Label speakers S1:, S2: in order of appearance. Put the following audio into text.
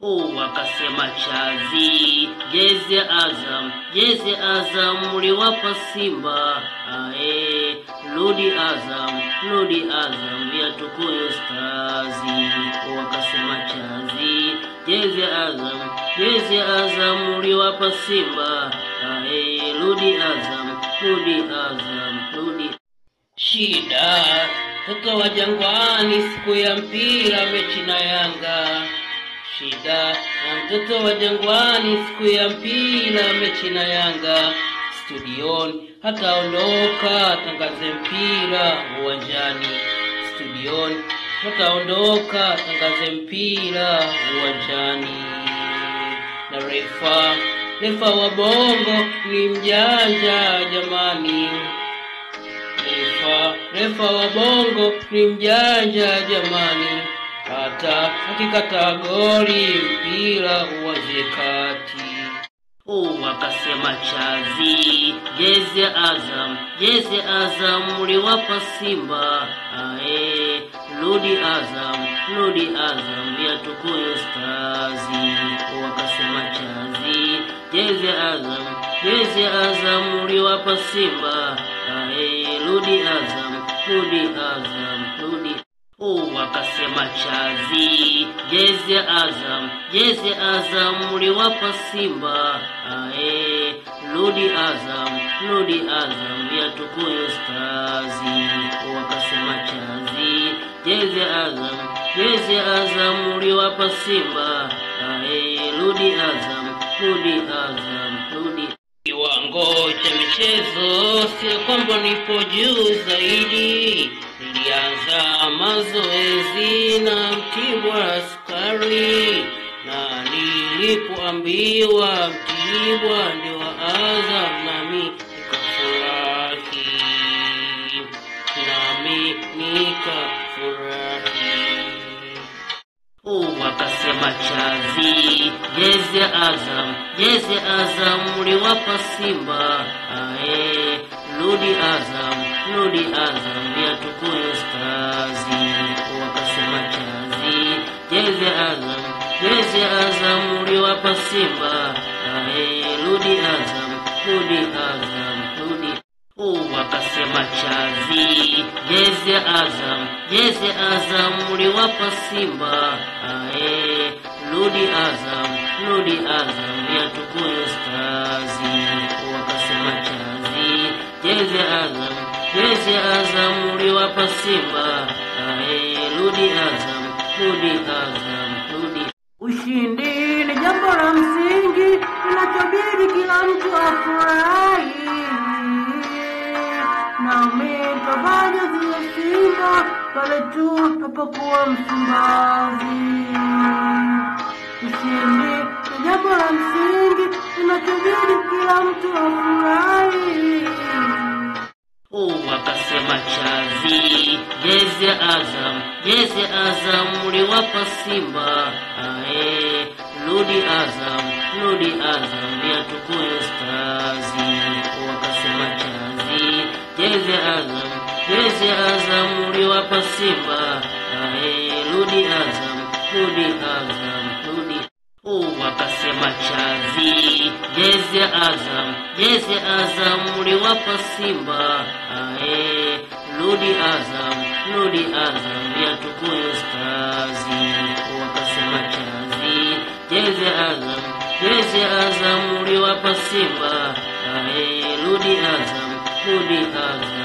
S1: Wakasema chazi jezi Azam, jezi ya Azam uliwapa Simba. Ae, rudi Azam, rudi Azam, viatukuyo stazi. Oh, wakasema chazi jezi ya Azam, jezi Azam uliwapa Simba. Ae, rudi Azam, rudi Azam, rudi Shida tukawa wa Jangwani, siku ya mpira, mechi na Yanga. Shida na mtoto wa Jangwani, siku ya mpira, mechi na Yanga. Studioni hataondoka, tangaze mpira uwanjani. Studioni hataondoka, tangaze mpira uwanjani. Na refa refa wa Bongo ni mjanja jamani. Refa, refa wa Bongo ni mjanja jamani, hata akikata goli kati. Oh, wakasema chazi jezi Azam, jezi ya Azam uliwapa Simba. Ae, rudi Azam, rudi Azam, viatukuyo stazi. uwakasema wakasema chazi jezi ya Azam, jezi ya Azam uliwapa Simba. Ae, rudi Azam, rudi Azam, rudi wakasema chazi jezi Azam, jezi ya Azam mliwapa Simba. Ae, rudi Azam, rudi Azam, stazi. Oh, wakasema chazi jezi ya Azam, jezi ya Azam mliwapa Simba. Ae, rudi Azam, rudi Azam, rudi michezo sio kwamba nipo juu zaidi. Nilianza mazoezi na Mtibwa askari, na nilipoambiwa Mtibwa ndio wakasema chazi jezi ya Azam, jezi ya Azam uliwapa Simba. Ae, rudi Azam, rudi Azam, viatukuyo stazi. Oh, wakasema chazi jezi ya Azam, jezi ya Azam uliwapa Simba. Ae, rudi Azam, rudi Azam, wakasema chazi Jeze Azam, jeze Azam uliwapa Simba. Ae, rudi Azam, rudi Azam, ya tukuyu stazi. Wakasema chazi jeze Azam, jeze Azam uliwapa Simba. Ae, rudi Azam, rudi Azam, rudi
S2: Ushindi ni jambo la msingi linachobidi kila mtu afurahi, pale tu napokuwa Msimbazi. Ushindi ni jambo la msingi linachobidi kila mtu afurahi.
S1: Wakasema chazi jezi ya Azam, jezi ya Azam uliwapa Simba. Ae, rudi Azam, rudi Azam, ya tukuyo stazi. Wakasema chazi jezi ya Azam, jezi Azam uliwapa Simba. Ae, rudi Azam, rudi Azam, rudi wakasema chazi jezi Azam, jezi Azam uliwapa Simba. Ae, rudi Azam, rudi Azam, ya Tukuyu Stars. wakasema chazi jezi Azam, jezi Azam uliwapa Simba. Ae, rudi Azam, rudi Azam.